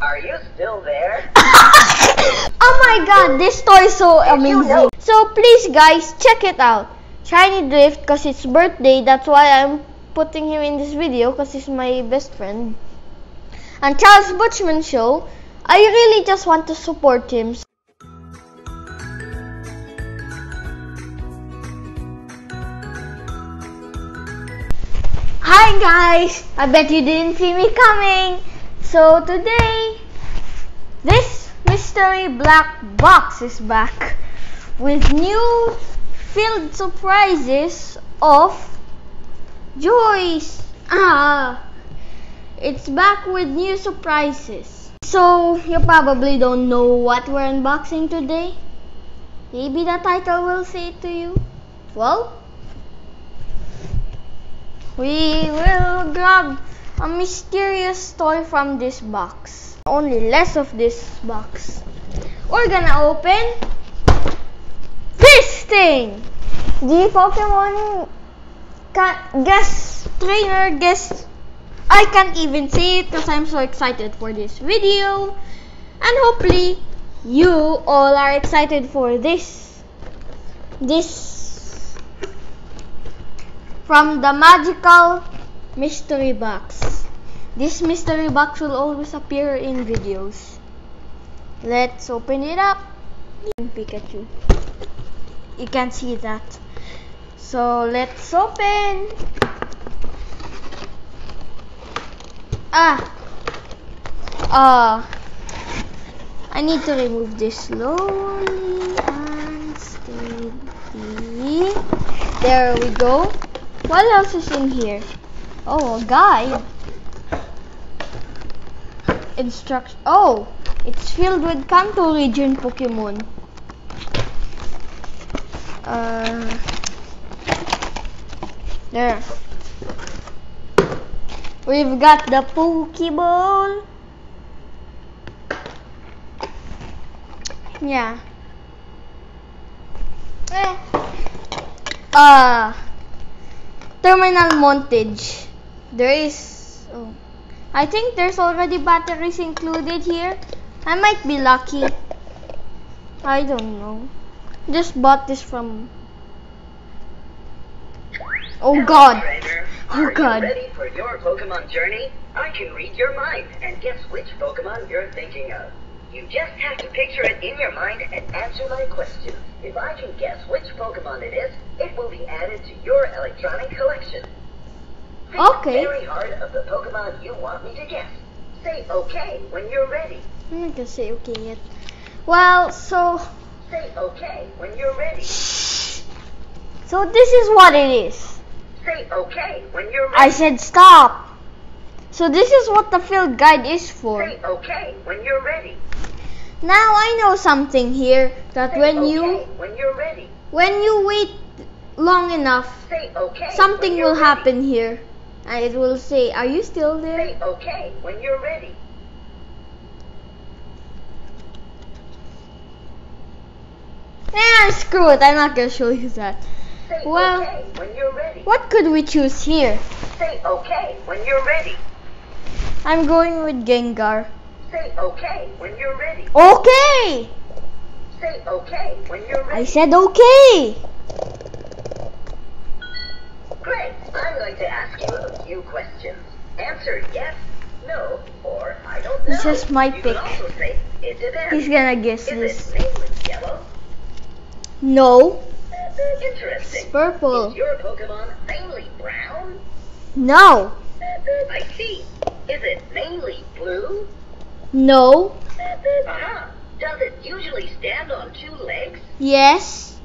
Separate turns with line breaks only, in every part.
Are you still there?
oh my god, this toy is so amazing. So please guys, check it out. Shiny Drift, cause it's birthday, that's why I'm putting him in this video, cause he's my best friend. And Charles Butchman Show, I really just want to support him. Hi guys! I bet you didn't see me coming. So today, this mystery black box is back with new filled surprises of Joyce. Ah, it's back with new surprises. So you probably don't know what we're unboxing today. Maybe the title will say to you. Well, we will grab a mysterious toy from this box. Only less of this box. We're gonna open this thing. The Pokemon can guess trainer guess. I can't even say it because I'm so excited for this video. And hopefully you all are excited for this. This from the magical mystery box. This mystery box will always appear in videos. Let's open it up. Pikachu. You can see that. So let's open. Ah. Ah. I need to remove this slowly and steady. There we go. What else is in here? Oh, a guide. Instruct. Oh, it's filled with Kanto region Pokemon. Uh, there. We've got the Pokeball. Yeah. Eh. Uh, terminal montage. There is. Oh, I think there's already batteries included here. I might be lucky. I don't know. Just bought this from. Oh God. Oh, God.
ready for your Pokemon journey? I can read your mind and guess which Pokemon you're thinking of. You just have to picture it in your mind and answer my question. If I can guess which Pokemon it is, it will be added to your electronic collection.
Okay.
very hard of the Pokemon you want me to guess. Say okay when you're ready.
I'm not gonna say okay yet. Well, so
Say okay when you're ready.
so this is what it is.
Say okay when you're ready.
I said stop. So this is what the field guide is for.
Say okay when you're ready.
Now I know something here that
Say
when
okay
you
when you're ready.
when you wait long enough,
Say okay.
something will
ready.
happen here. And it will say, "Are you still there?"
Say okay when you're ready.
Nah, screw it. I'm not gonna show you that.
Say
Well-
okay when you're ready.
What could we choose here?
Say okay when you're ready.
I'm going with Gengar.
Say okay when you're ready.
Okay.
Say okay when you're
I said okay.
Great. I'm going to ask you a few questions. Answer yes, no, or I don't know.
This is my
you
pick.
say.
He's gonna guess
Is
this. No.
Interesting.
It's purple.
Is your Pokemon mainly brown?
No.
I see. Is it mainly blue?
No.
Uh-huh. Does it usually stand on two legs?
Yes.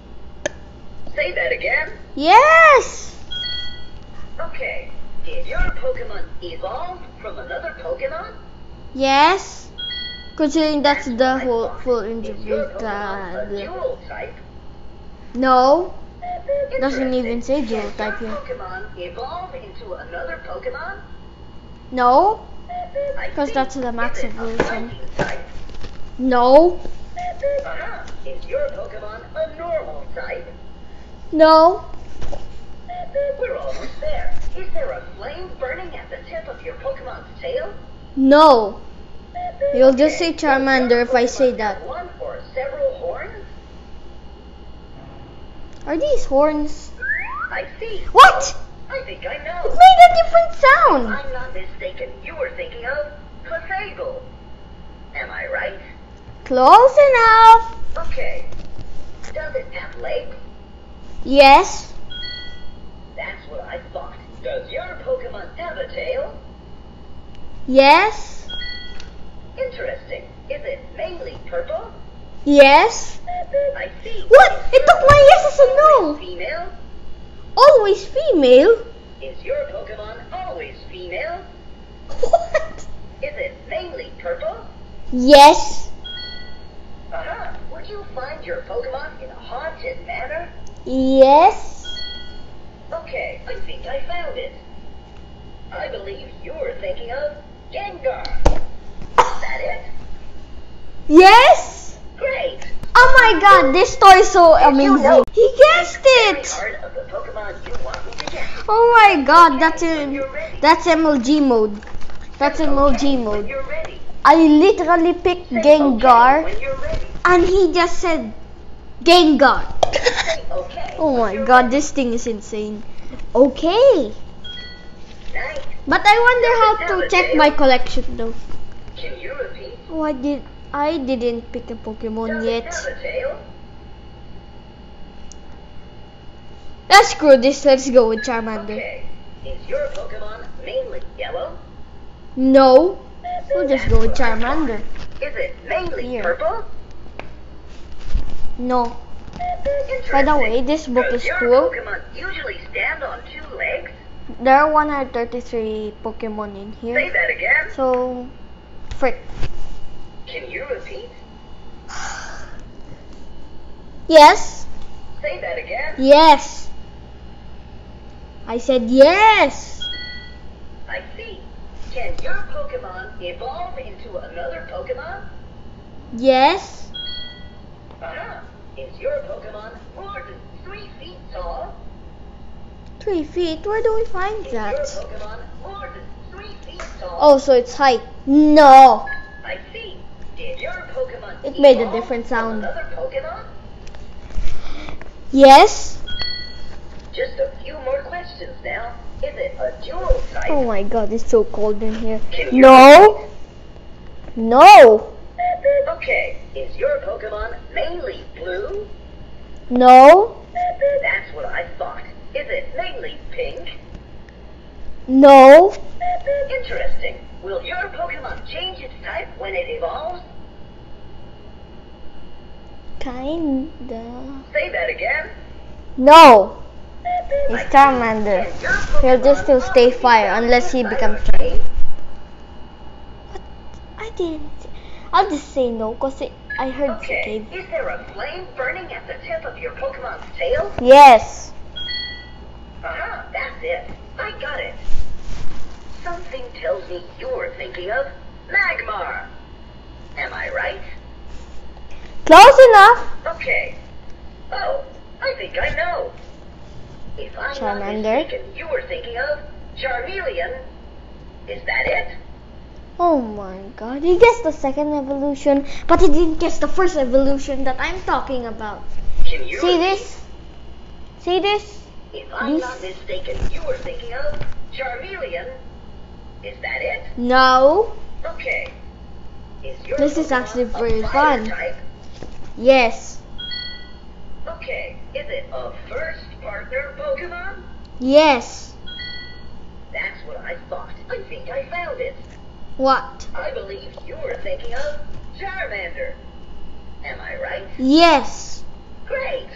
Say that again.
Yes.
Okay. Did your Pokemon evolve from another Pokemon?
Yes. Considering that's the whole full interview.
your Pokemon a dual type?
No. Doesn't even say dual type
your
here.
Pokemon evolve into another Pokemon?
No.
Because
that's the max
Is it a
evolution. No.
Uh-huh. Is your Pokemon a normal type?
No.
We're almost there. Is there a flame burning at the tip of your Pokemon's tail?
No. You'll just say Charmander if I say that.
One or several horns?
Are these horns?
I see.
What?
I think I
It
know.
made a different sound.
I'm not mistaken. You were thinking of Clefable. Am I right?
Close enough.
Okay. Does it have legs?
Yes.
I thought. Does your Pokemon have a tail?
Yes.
Interesting. Is it mainly purple?
Yes.
I see.
What? It took my yes as a no.
Female?
Always female.
Is your Pokemon always female?
What?
Is it mainly purple?
Yes.
Uh-huh. Would you find your Pokemon in a haunted manor?
Yes.
I think I found it. I believe you're thinking of Gengar. Is that it?
Yes.
Great!
Oh my god, this toy is so amazing. He guessed it.
the Pokemon you want me to get.
Oh my god, that's in, that's MLG mode. That's MLG mode. I literally picked Gengar and he just said Gengar. Oh my god, this thing is insane. Okay. But I wonder how to check my collection though.
Can you repeat?
Oh, I did. I didn't pick a Pokemon yet.
have a tail?
Let's screw this. Let's go with Charmander.
Okay. Is your Pokemon mainly yellow?
No. We'll just go with Charmander.
Is it mainly purple?
No. By the way, this book is cool.
Usually stand on two legs?
There are 133 Pokemon in
Say
here.
that again.
So, frick.
Can you repeat?
Yes.
Say that again.
Yes. I said yes.
I see. Can your Pokemon evolve into another Pokemon?
Yes.
Uh-huh. Is your Pokemon more than three feet tall?
Three feet. Where do we find
Is
that?
Pokemon more than three feet tall?
Oh, so it's height. No.
I see. Did your Pokemon
It made a different sound. Yes.
Just a few more questions now. Is it a dual type?
Oh my god, it's so cold in here.
Can
No. No.
Okay. Is your Pokemon mainly blue?
No.
Eh, that's what I thought. Is it mainly pink?
No.
Eh, interesting. Will your Pokemon change its type when it evolves?
Kinda.
Say that again.
No.
Eh,
it's. Charmander. He'll just still stay fire unless he becomes shiny.
cave?
I didn't. I'll just say no because I heard
Okay. Is there a flame burning at the tip of your Pokemon's tail?
Yes.
Uh-huh, that's it. I got it. Something tells me you're thinking of Magmar. Am I right?
Close enough.
Okay. Oh, I think I know. If I'm not
Charmander.
mistaken, you were thinking of Charmeleon. Is that it?
Oh my god. He guessed the second evolution, but he didn't guess the first evolution that I'm talking about.
Can you
See this? See this?
If I'm
This-
not mistaken, you were thinking of Charmeleon. Is that it?
No.
Okay. Is your
This is actually very fun.
Type?
Yes.
Okay. Is it a first partner Pokemon?
Yes.
That's what I thought. I think I found it.
What?
I believe you were thinking of Charmander. Am I right?
Yes.
Great.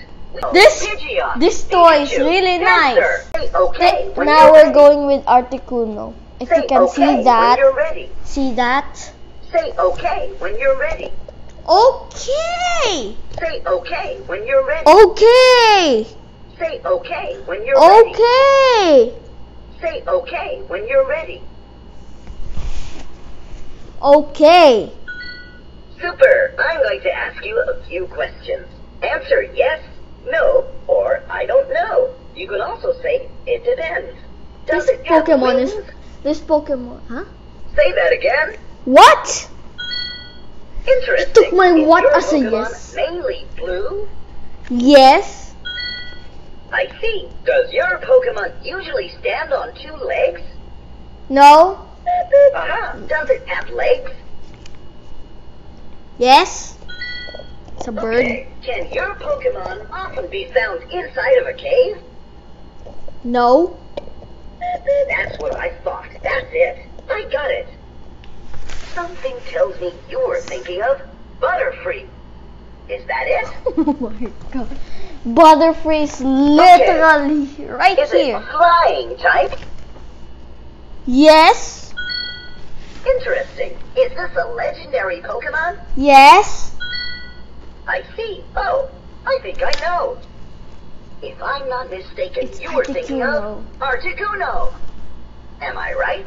This-
Pidgeot,
this toy is really
nice. Say okay.
Th-
when
now
you're
we're
ready.
going with Articuno. If
Say
you can
okay
see that,
you're
see that.
Say okay when you're ready.
Okay.
Say okay when you're ready.
Okay.
Say okay when you're ready.
Okay.
Say okay when you're ready.
Okay.
Super. I'm going to ask you a few questions. Answer yes, no, or I don't know. You can also say it depends. Does
This
it
Pokemon is
wings?
this Pokemon, huh?
Say that again.
What?
Interesting.
took my
Is
what as a yes.
Mainly blue?
Yes.
I see. Does your Pokemon usually stand on two legs?
No.
Does it have legs?
Yes. It's a bird.
Okay. Can your Pokemon often be found inside of a cave?
No.
That's what I thought. That's it. I got it. Something tells me you're thinking of Butterfree. Is that it?
Oh my god. Butterfree is literally right
Is it
here.
flying type?
Yes.
Interesting. Is this a legendary Pokemon?
Yes.
I see. Oh, I think I know. If I'm not mistaken,
It's
you were thinking of Articuno. Am I right?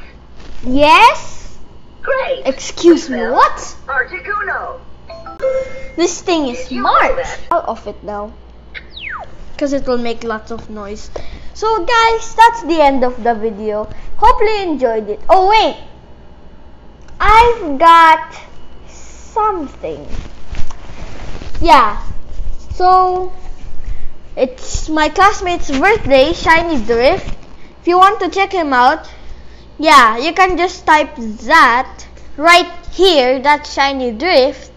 Yes.
Great.
Excuse me. What?
Articuno.
This thing is
Did you know
smart.
that?
I'll it now. Because it will make lots of noise. So guys, that's the end of the video. Hopefully you enjoyed it. Oh wait. I've got something. Yeah. So it's my classmate's birthday, Shiny Drift. If you want to check him out, yeah, you can just type that right here, that Shiny Drift.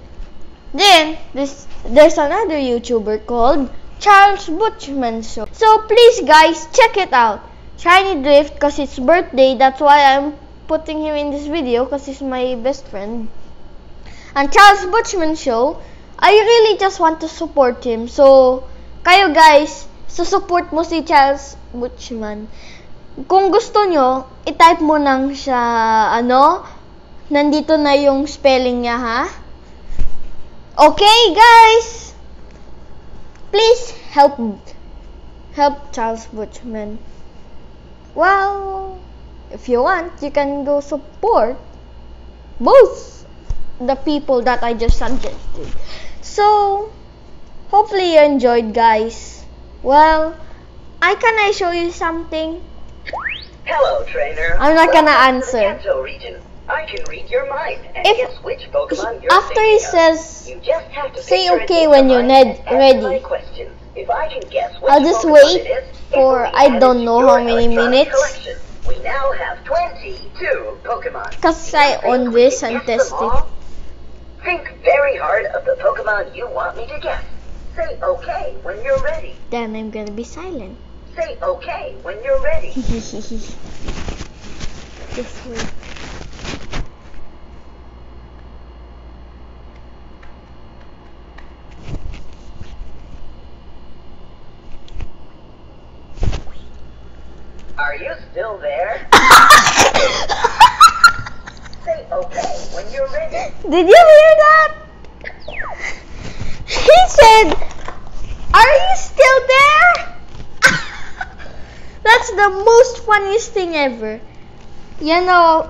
Then there's there's another YouTuber called Charles Butchman Show. So please guys check it out. Shiny Drift cause it's birthday. That's why I'm putting him in this video cause he's my best friend. And Charles Butchman Show, I really just want to support him. So kayo guys, support mo si Charles Butchman. Kung gusto nyo, itype mo nang siya, ano, nandito na yung spelling niya ha. Okay, guys. Please help help Charles Butchman. Well, if you want, you can go support both the people that I just suggested. So, hopefully you enjoyed, guys. Well, I can I show you something?
Hello, trainer.
I'm not gonna
Welcome to
answer.
I can read your mind and
If-
guess which Pokemon you're
After he says
You just have to
Say okay when you're ned- ready.
If I can guess which
I'll just
Pokemon
wait
it is,
for I don't know how many minutes.
collection. We now have 22 Pokemon.
Because
Do you
I own this and test it.
Think very hard of the Pokemon you want me to guess. Say okay when you're ready.
Then I'm gonna be silent.
Say okay when you're ready. Are you still there? Say okay when you're ready.
Did you hear that? He said, Are you still there? That's the most funniest thing ever. You know,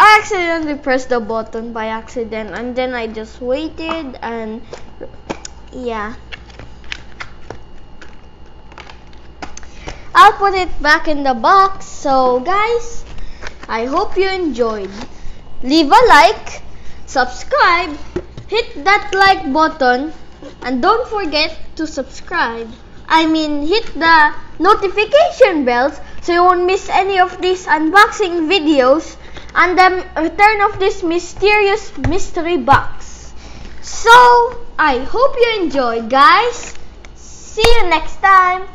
I accidentally pressed the button by accident and then I just waited and yeah. I'll put it back in the box. So guys, I hope you enjoyed. Leave a like, subscribe, hit that like button, and don't forget to subscribe. I mean, hit the notification bells so you won't miss any of these unboxing videos and the return of this mysterious mystery box. So, I hope you enjoy, guys. See you next time.